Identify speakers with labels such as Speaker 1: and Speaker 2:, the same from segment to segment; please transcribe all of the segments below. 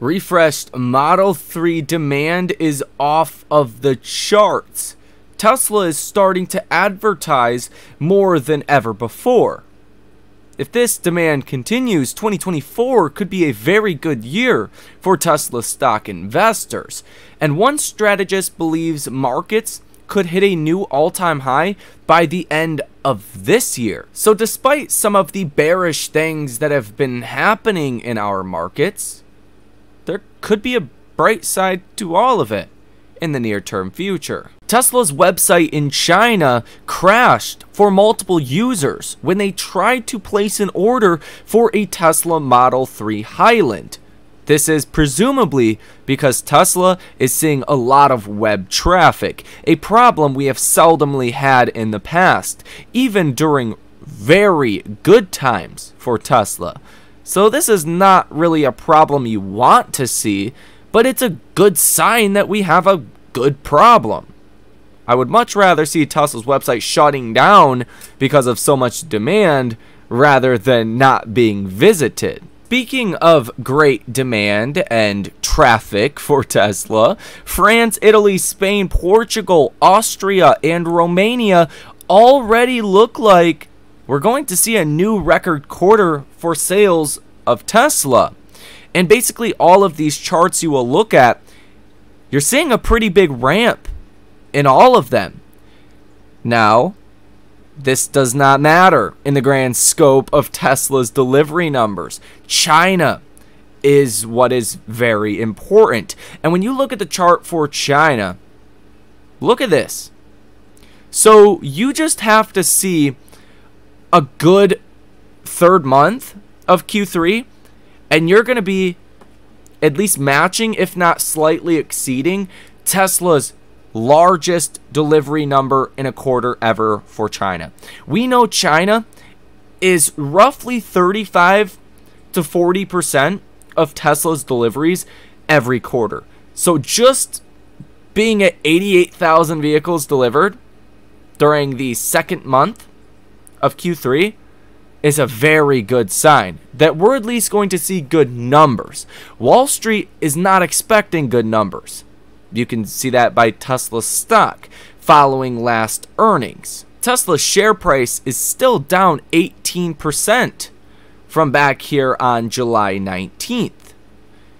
Speaker 1: Refreshed Model 3 demand is off of the charts. Tesla is starting to advertise more than ever before. If this demand continues, 2024 could be a very good year for Tesla stock investors. And one strategist believes markets could hit a new all time high by the end of this year. So, despite some of the bearish things that have been happening in our markets, could be a bright side to all of it in the near term future. Tesla's website in China crashed for multiple users when they tried to place an order for a Tesla Model 3 Highland. This is presumably because Tesla is seeing a lot of web traffic, a problem we have seldomly had in the past, even during very good times for Tesla. So this is not really a problem you want to see, but it's a good sign that we have a good problem. I would much rather see Tesla's website shutting down because of so much demand rather than not being visited. Speaking of great demand and traffic for Tesla, France, Italy, Spain, Portugal, Austria, and Romania already look like we're going to see a new record quarter for sales of Tesla. And basically, all of these charts you will look at, you're seeing a pretty big ramp in all of them. Now, this does not matter in the grand scope of Tesla's delivery numbers. China is what is very important. And when you look at the chart for China, look at this. So you just have to see a good third month of Q3, and you're going to be at least matching, if not slightly exceeding, Tesla's largest delivery number in a quarter ever for China. We know China is roughly 35 to 40% of Tesla's deliveries every quarter. So just being at 88,000 vehicles delivered during the second month of Q3 is a very good sign that we're at least going to see good numbers. Wall Street is not expecting good numbers. You can see that by Tesla's stock following last earnings. Tesla's share price is still down 18% from back here on July 19th.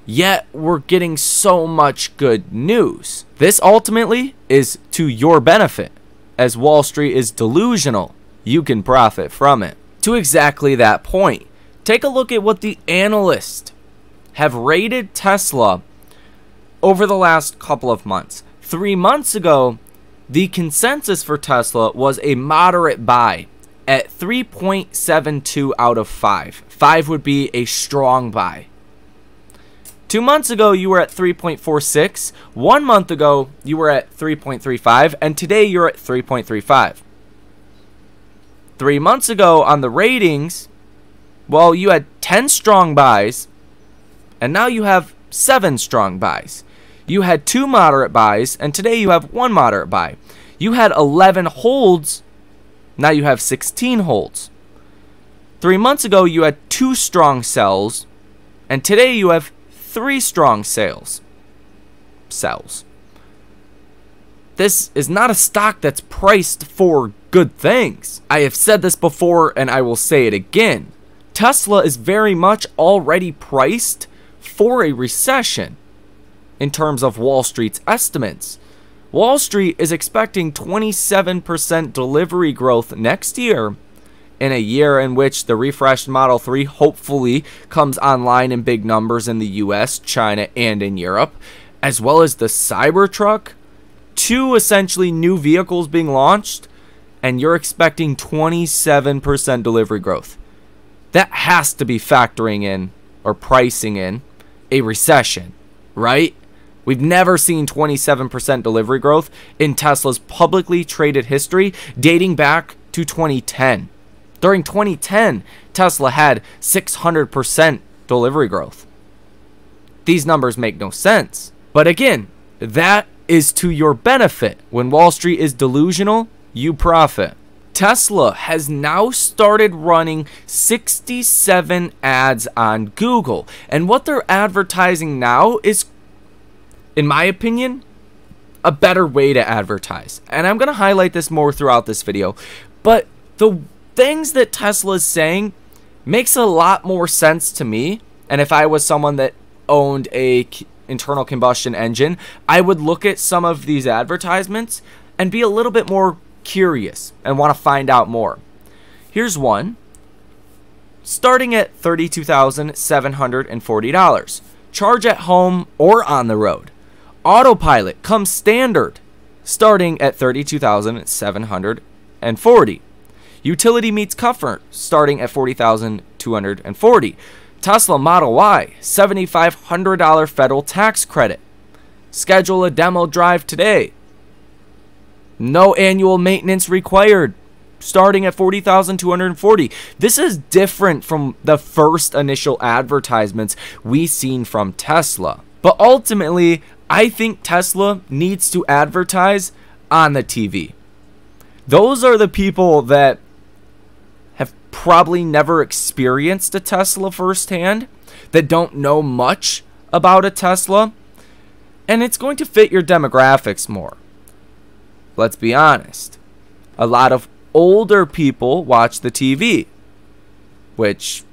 Speaker 1: Yet we're getting so much good news. This ultimately is to your benefit. As Wall Street is delusional, you can profit from it. To exactly that point, take a look at what the analysts have rated Tesla over the last couple of months. Three months ago, the consensus for Tesla was a moderate buy at 3.72 out of 5. 5 would be a strong buy. Two months ago, you were at 3.46. One month ago, you were at 3.35. And today, you're at 3.35. Three months ago, on the ratings, well, you had 10 strong buys. And now you have 7 strong buys. You had two moderate buys, and today you have one moderate buy. You had 11 holds, now you have 16 holds. Three months ago, you had two strong sells, and today you have three strong sales. Sells. This is not a stock that's priced for good things. I have said this before and I will say it again. Tesla is very much already priced for a recession in terms of Wall Street's estimates. Wall Street is expecting 27% delivery growth next year in a year in which the refreshed Model 3 hopefully comes online in big numbers in the US, China, and in Europe, as well as the Cybertruck, two essentially new vehicles being launched, and you're expecting 27% delivery growth. That has to be factoring in or pricing in a recession, right? We've never seen 27% delivery growth in Tesla's publicly traded history dating back to 2010. During 2010, Tesla had 600% delivery growth. These numbers make no sense. But again, that is to your benefit. When Wall Street is delusional, you profit. Tesla has now started running 67 ads on Google. And what they're advertising now is, in my opinion, a better way to advertise. And I'm going to highlight this more throughout this video. But the things that Tesla is saying makes a lot more sense to me. And if I was someone that owned a internal combustion engine, I would look at some of these advertisements and be a little bit more curious and want to find out more. Here's one. Starting at $32,740. Charge at home or on the road. Autopilot comes standard, starting at 32,740. Utility meets comfort, starting at 40,240. Tesla Model Y, $7,500 federal tax credit. Schedule a demo drive today. No annual maintenance required. Starting at 40,240. This is different from the first initial advertisements we seen from Tesla. But ultimately, I think Tesla needs to advertise on the TV. Those are the people that have probably never experienced a Tesla firsthand, that don't know much about a Tesla, and it's going to fit your demographics more let's be honest. A lot of older people watch the TV, which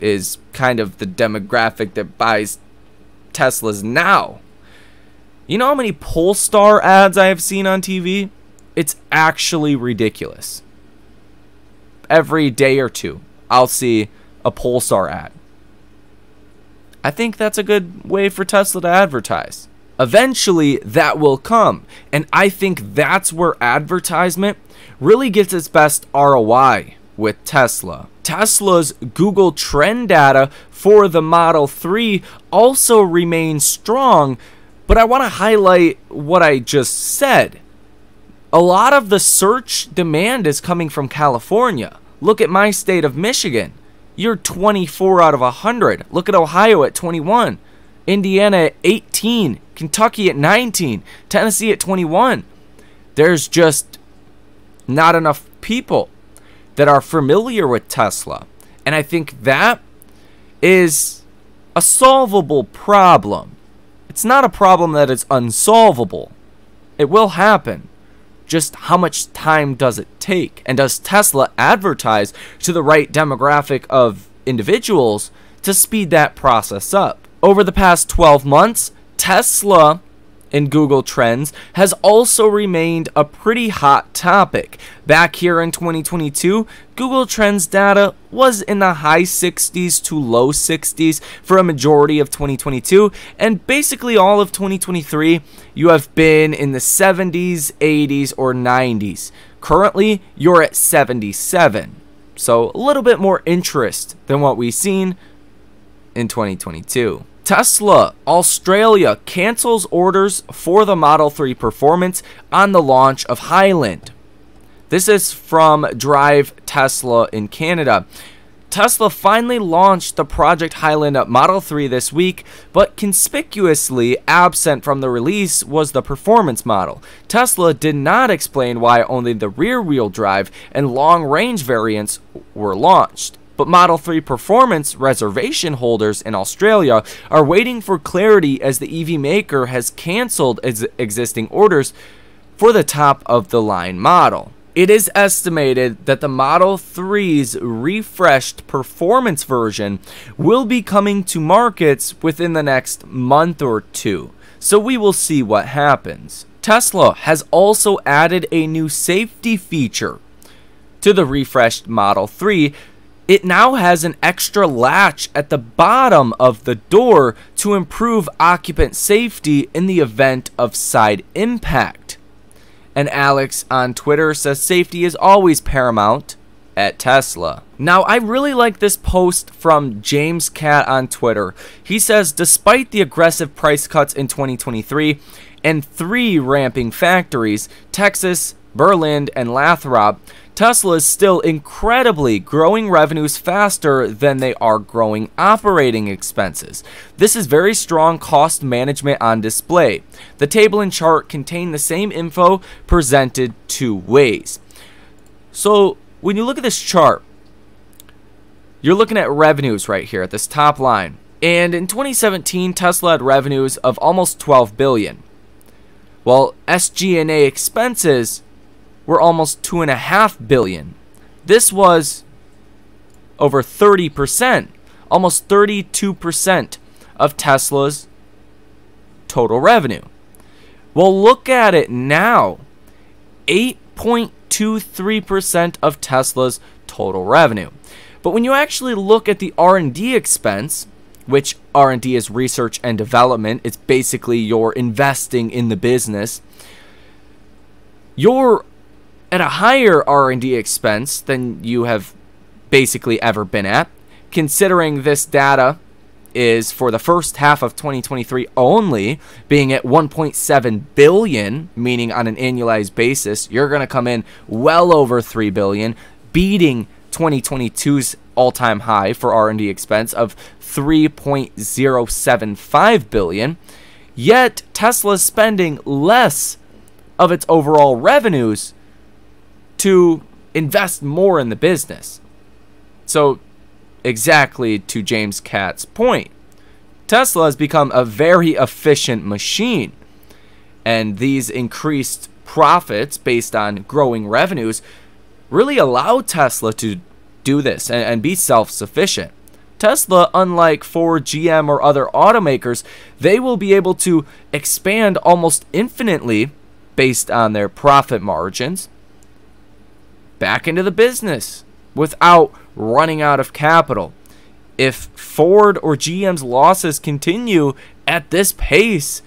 Speaker 1: is kind of the demographic that buys Teslas now. You know how many Polestar ads I have seen on TV? It's actually ridiculous. Every day or two, I'll see a Polestar ad. I think that's a good way for Tesla to advertise. Eventually, that will come. And I think that's where advertisement really gets its best ROI with Tesla. Tesla's Google Trend data for the Model 3 also remains strong, but I want to highlight what I just said. A lot of the search demand is coming from California. Look at my state of Michigan. You're 24 out of 100. Look at Ohio at 21. Indiana at 18, Kentucky at 19, Tennessee at 21. There's just not enough people that are familiar with Tesla. And I think that is a solvable problem. It's not a problem that is unsolvable. It will happen. Just how much time does it take? And does Tesla advertise to the right demographic of individuals to speed that process up? Over the past 12 months, Tesla in Google Trends has also remained a pretty hot topic. Back here in 2022, Google Trends data was in the high 60s to low 60s for a majority of 2022, and basically all of 2023, you have been in the 70s, 80s, or 90s. Currently, you're at 77. So a little bit more interest than what we've seen in 2022. Tesla Australia cancels orders for the Model 3 Performance on the launch of Highland. This is from Drive Tesla in Canada. Tesla finally launched the Project Highland Model 3 this week, but conspicuously absent from the release was the performance model. Tesla did not explain why only the rear wheel drive and long range variants were launched but Model 3 Performance reservation holders in Australia are waiting for clarity as the EV maker has cancelled its existing orders for the top of the line model. It is estimated that the Model 3's refreshed performance version will be coming to markets within the next month or two, so we will see what happens. Tesla has also added a new safety feature to the refreshed Model 3 it now has an extra latch at the bottom of the door to improve occupant safety in the event of side impact. And Alex on Twitter says safety is always paramount at Tesla. Now, I really like this post from James Cat on Twitter. He says, despite the aggressive price cuts in 2023 and three ramping factories, Texas, Berlin, and Lathrop, Tesla is still incredibly growing revenues faster than they are growing operating expenses. This is very strong cost management on display. The table and chart contain the same info presented two ways. So when you look at this chart, you're looking at revenues right here at this top line. And in 2017, Tesla had revenues of almost 12 billion. While SG&A expenses were almost two and a half billion. This was over 30%, almost 32% of Tesla's total revenue. Well, look at it now 8.23% of Tesla's total revenue. But when you actually look at the R&D expense, which R&D is research and development, it's basically you're investing in the business. You're at a higher R&D expense than you have basically ever been at, considering this data is for the first half of 2023 only being at 1.7 billion, meaning on an annualized basis, you're going to come in well over 3 billion, beating 2022's all-time high for R&D expense of 3.075 billion. Yet Tesla is spending less of its overall revenues to invest more in the business. So exactly to James Catt's point. Tesla has become a very efficient machine. And these increased profits based on growing revenues really allow Tesla to do this and, and be self sufficient. Tesla, unlike Ford, GM, or other automakers, they will be able to expand almost infinitely based on their profit margins back into the business without running out of capital. If Ford or GM's losses continue at this pace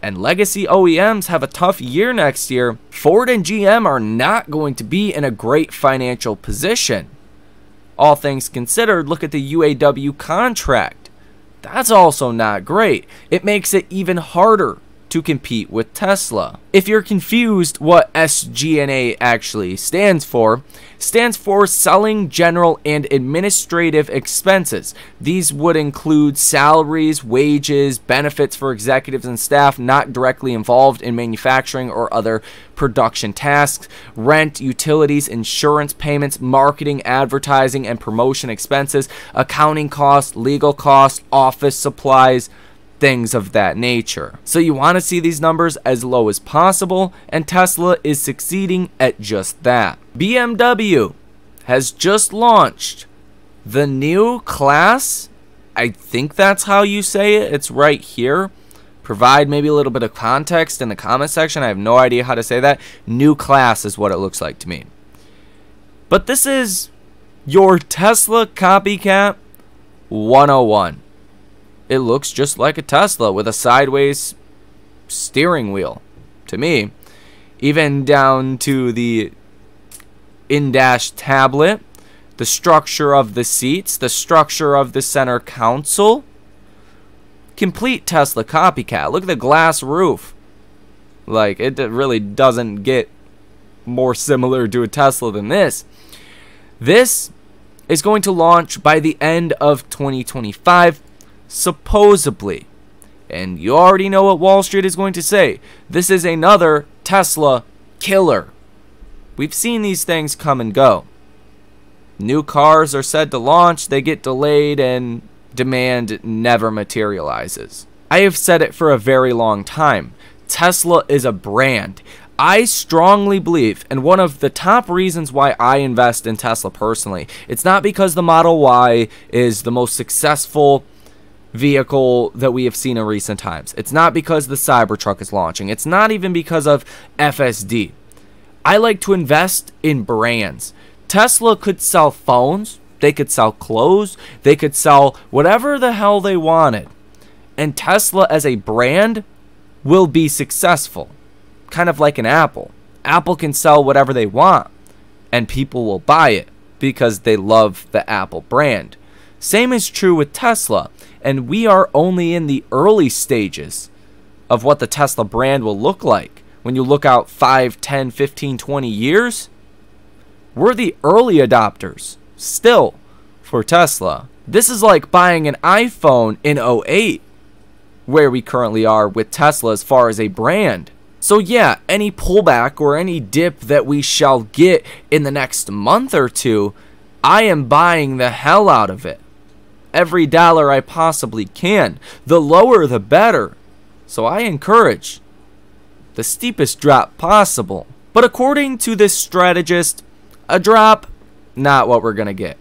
Speaker 1: and legacy OEMs have a tough year next year, Ford and GM are not going to be in a great financial position. All things considered, look at the UAW contract. That's also not great. It makes it even harder to compete with Tesla. If you're confused what SG&A actually stands for, stands for Selling General and Administrative Expenses. These would include salaries, wages, benefits for executives and staff not directly involved in manufacturing or other production tasks, rent, utilities, insurance payments, marketing, advertising, and promotion expenses, accounting costs, legal costs, office supplies, things of that nature. So you want to see these numbers as low as possible, and Tesla is succeeding at just that. BMW has just launched the new class. I think that's how you say it. It's right here. Provide maybe a little bit of context in the comment section. I have no idea how to say that. New class is what it looks like to me. But this is your Tesla copycat 101 it looks just like a Tesla with a sideways steering wheel to me. Even down to the in-dash tablet, the structure of the seats, the structure of the center console. Complete Tesla copycat. Look at the glass roof. Like, it really doesn't get more similar to a Tesla than this. This is going to launch by the end of 2025 supposedly. And you already know what Wall Street is going to say. This is another Tesla killer. We've seen these things come and go. New cars are said to launch, they get delayed, and demand never materializes. I have said it for a very long time. Tesla is a brand. I strongly believe, and one of the top reasons why I invest in Tesla personally, it's not because the Model Y is the most successful vehicle that we have seen in recent times. It's not because the Cybertruck is launching. It's not even because of FSD. I like to invest in brands. Tesla could sell phones, they could sell clothes, they could sell whatever the hell they wanted. And Tesla as a brand will be successful. Kind of like an Apple. Apple can sell whatever they want and people will buy it because they love the Apple brand. Same is true with Tesla and we are only in the early stages of what the Tesla brand will look like. When you look out 5, 10, 15, 20 years, we're the early adopters still for Tesla. This is like buying an iPhone in 08, where we currently are with Tesla as far as a brand. So, yeah, any pullback or any dip that we shall get in the next month or two, I am buying the hell out of it. Every dollar I possibly can. The lower, the better. So, I encourage the steepest drop possible. But according to this strategist, a drop, not what we're going to get.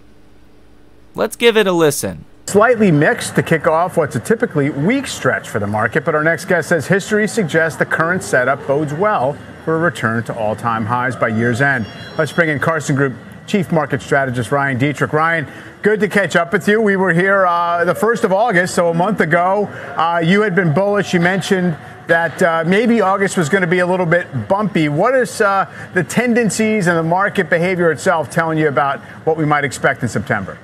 Speaker 1: Let's give it a listen.
Speaker 2: Slightly mixed to kick off what's a typically weak stretch for the market, but our next guest says history suggests the current setup bodes well for a return to all time highs by year's end. Let's bring in Carson Group Chief Market Strategist Ryan Detrick. Ryan, good to catch up with you. We were here uh, the 1st of August, so a month ago. Uh, you had been bullish. You mentioned that uh, maybe August was going to be a little bit bumpy. What is uh, the tendencies and the market behavior itself telling you about what we might expect in September?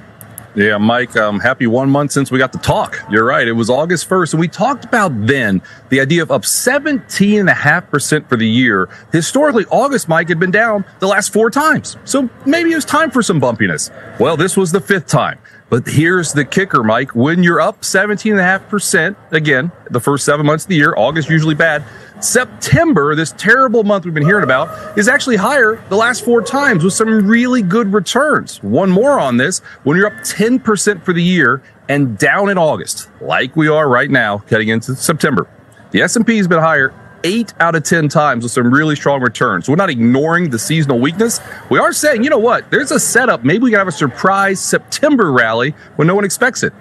Speaker 3: Yeah, Mike, I'm happy one month since we got to talk. You're right. It was August 1st. And we talked about then the idea of up 17.5% for the year. Historically, August, Mike, had been down the last four times. So maybe it was time for some bumpiness. Well, this was the fifth time. But here's the kicker, Mike. When you're up 17.5%, again, the first seven months of the year, August usually bad. September, this terrible month we've been hearing about, is actually higher the last four times with some really good returns. One more on this when you're up 10% for the year and down in August, like we are right now, heading into September. The S&P has been higher eight out of 10 times with some really strong returns. We're not ignoring the seasonal weakness. We are saying, you know what? There's a setup. Maybe we can have a surprise September rally when no one expects it.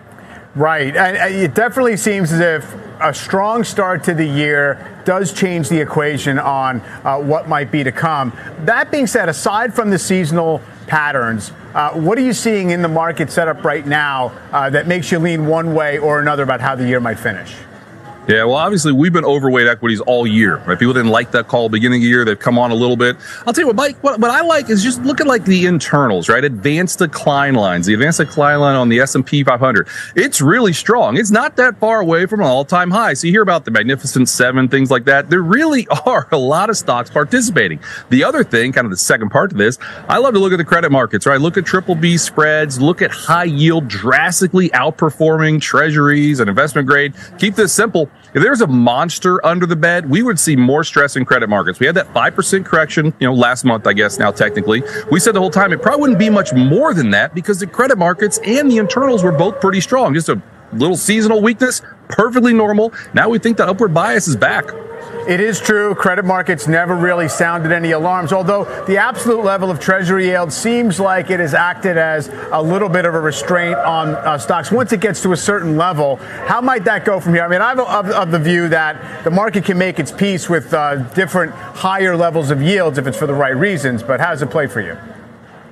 Speaker 2: Right. And it definitely seems as if a strong start to the year does change the equation on uh, what might be to come. That being said, aside from the seasonal patterns, uh, what are you seeing in the market setup right now uh, that makes you lean one way or another about how the year might finish?
Speaker 3: Yeah, well, obviously we've been overweight equities all year. Right? People didn't like that call beginning of the year. They've come on a little bit. I'll tell you what, Mike. What, what I like is just look at like the internals, right? Advanced decline lines. The advanced decline line on the S and P 500. It's really strong. It's not that far away from an all-time high. So you hear about the Magnificent Seven, things like that. There really are a lot of stocks participating. The other thing, kind of the second part to this, I love to look at the credit markets. Right? Look at triple B spreads. Look at high yield drastically outperforming treasuries and investment grade. Keep this simple if there was a monster under the bed, we would see more stress in credit markets. We had that 5% correction, you know, last month, I guess, now technically. We said the whole time it probably wouldn't be much more than that because the credit markets and the internals were both pretty strong. Just a little seasonal weakness, perfectly normal. Now we think that upward bias is back.
Speaker 2: It is true. Credit markets never really sounded any alarms, although the absolute level of Treasury yield seems like it has acted as a little bit of a restraint on uh, stocks. Once it gets to a certain level, how might that go from here? I mean, I'm of, of the view that the market can make its peace with uh, different higher levels of yields if it's for the right reasons, but how does it play for you?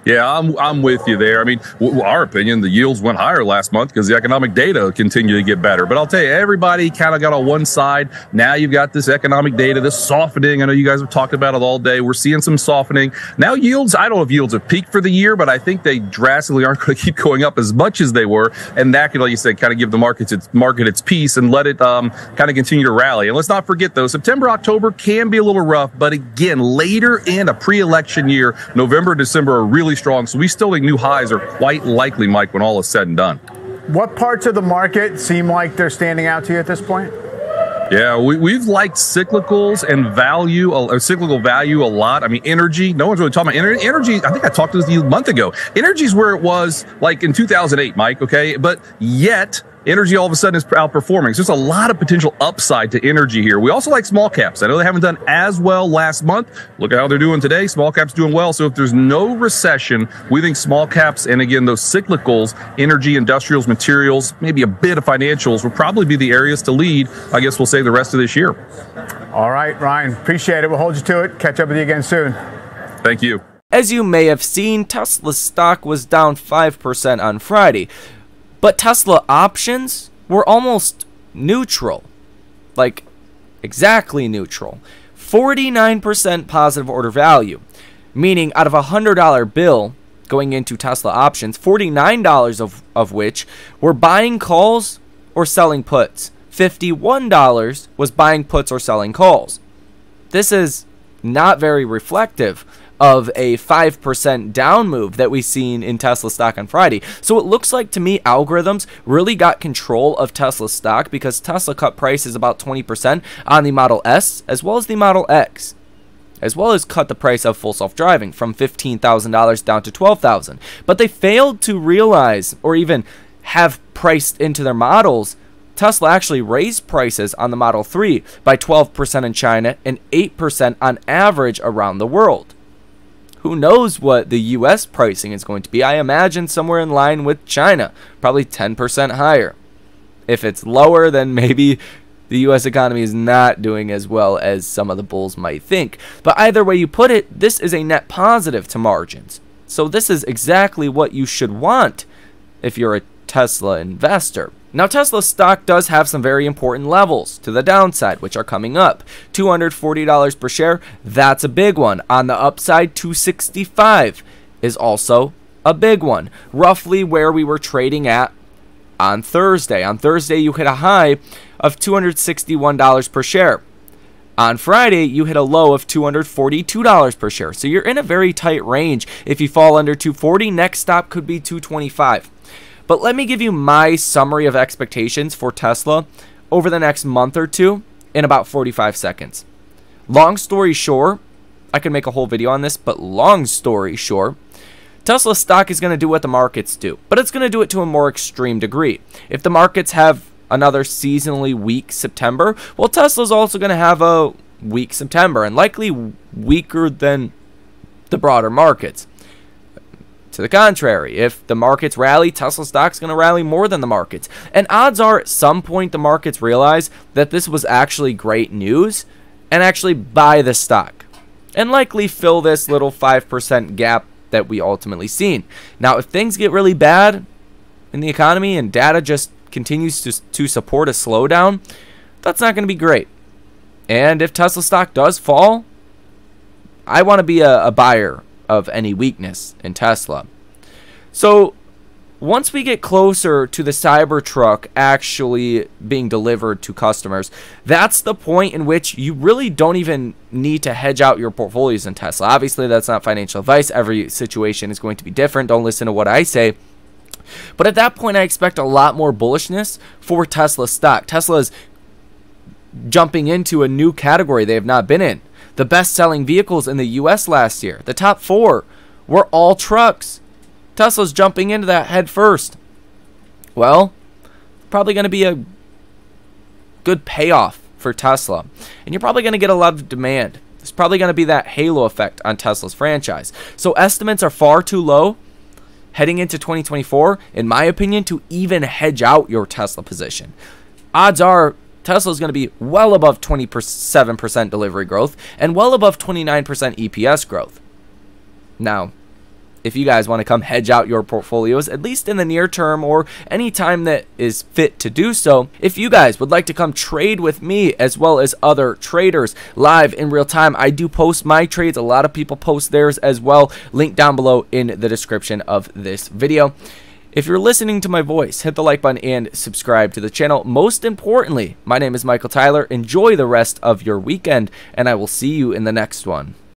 Speaker 3: Yeah, I'm, I'm with you there. I mean, w- our opinion, the yields went higher last month because the economic data continued to get better. But I'll tell you, everybody kind of got on one side. Now you've got this economic data, this softening. I know you guys have talked about it all day. We're seeing some softening. Now yields, I don't know if yields have peaked for the year, but I think they drastically aren't going to keep going up as much as they were. And that can, like you said, kind of give the markets its market its peace and let it um, kind of continue to rally. And let's not forget though, September, October can be a little rough, but again, later in a pre-election year, November, December are really strong. So we still think new highs are quite likely, Mike, when all is said and done.
Speaker 2: What parts of the market seem like they're standing out to you at this point?
Speaker 3: Yeah, we, we've liked cyclicals and value, uh, cyclical value a lot. I mean, energy, no one's really talking about energy. Energy, I think I talked to this a month ago. Energy is where it was like in 2008, Mike, okay? But yet, energy all of a sudden is outperforming. So there's a lot of potential upside to energy here. We also like small caps. I know they haven't done as well last month. Look at how they're doing today. Small caps doing well. So if there's no recession, we think small caps and again those cyclicals, energy, industrials, materials, maybe a bit of financials will probably be the areas to lead. I guess we'll say the rest of this year.
Speaker 2: All right, Ryan. Appreciate it. We'll hold you to it. Catch up with you again soon.
Speaker 3: Thank you.
Speaker 1: As you may have seen, Tesla's stock was down 5% on Friday, but Tesla options were almost neutral. Like, exactly neutral. 49% positive order value. Meaning, out of a $100 bill going into Tesla options, $49 of, of which were buying calls or selling puts. $51 was buying puts or selling calls. This is not very reflective, of a 5% down move that we seen in Tesla stock on Friday. So it looks like to me algorithms really got control of Tesla stock because Tesla cut prices about 20% on the Model S as well as the Model X as well as cut the price of full self-driving from $15,000 down to $12,000. But they failed to realize or even have priced into their models Tesla actually raised prices on the Model 3 by 12% in China and 8% on average around the world. Who knows what the US pricing is going to be? I imagine somewhere in line with China, probably 10% higher. If it's lower, then maybe the US economy is not doing as well as some of the bulls might think. But either way you put it, this is a net positive to margins. So this is exactly what you should want if you're a Tesla investor. Now, Tesla stock does have some very important levels to the downside, which are coming up. $240 per share, that's a big one. On the upside, 265 is also a big one. Roughly where we were trading at on Thursday. On Thursday, you hit a high of $261 per share. On Friday, you hit a low of $242 per share. So you're in a very tight range. If you fall under 240, next stop could be 225. But let me give you my summary of expectations for Tesla over the next month or two in about 45 seconds. Long story short, I could make a whole video on this, but long story short, Tesla stock is going to do what the markets do, but it's going to do it to a more extreme degree. If the markets have another seasonally weak September, well, Tesla's also going to have a weak September and likely weaker than the broader markets. To the contrary, if the markets rally, Tesla stock's going to rally more than the markets. And odds are at some point the markets realize that this was actually great news and actually buy the stock and likely fill this little 5% gap that we ultimately seen. Now, if things get really bad in the economy and data just continues to, to support a slowdown, that's not going to be great. And if Tesla stock does fall, I want to be a, a buyer of any weakness in Tesla. So once we get closer to the Cybertruck actually being delivered to customers, that's the point in which you really don't even need to hedge out your portfolios in Tesla. Obviously, that's not financial advice. Every situation is going to be different. Don't listen to what I say. But at that point, I expect a lot more bullishness for Tesla stock. Tesla is jumping into a new category they have not been in the best selling vehicles in the US last year. The top four were all trucks. Tesla's jumping into that head first. Well, probably going to be a good payoff for Tesla. And you're probably going to get a lot of demand. There's probably going to be that halo effect on Tesla's franchise. So estimates are far too low heading into 2024, in my opinion, to even hedge out your Tesla position. Odds are Tesla is going to be well above 27% delivery growth and well above 29% EPS growth. Now, if you guys want to come hedge out your portfolios, at least in the near term or any time that is fit to do so, if you guys would like to come trade with me as well as other traders live in real time, I do post my trades. A lot of people post theirs as well. Link down below in the description of this video. If you're listening to my voice, hit the like button and subscribe to the channel. Most importantly, my name is Michael Tyler. Enjoy the rest of your weekend, and I will see you in the next one.